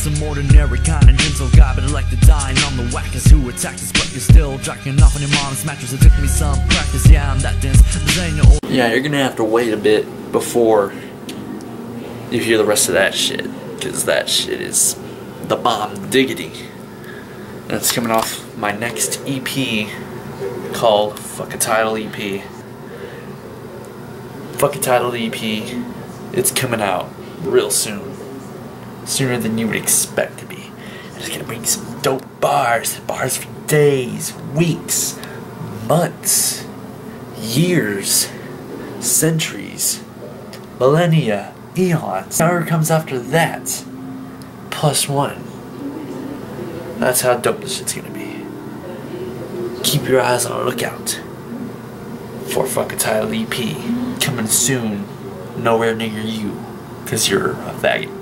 I'm some ordinary kind of gentle guy, but I like to dine on the whackers who attack us. But you're still jacking off on your mom's mattress. It took me some practice, yeah, I'm that dense. This ain't no Yeah, you're gonna have to wait a bit before you hear the rest of that shit. Because that shit is the bomb diggity. And it's coming off my next EP called Fuck a Title EP. Fuck a Title EP. It's coming out real soon. Sooner than you would expect to be. And it's gonna bring some dope bars. Bars for days, weeks, months, years, centuries, millennia, eons. Whatever comes after that, plus one. That's how dope this shit's gonna be. Keep your eyes on the lookout for Fuck a Title EP coming soon, nowhere near you, because you're a faggot.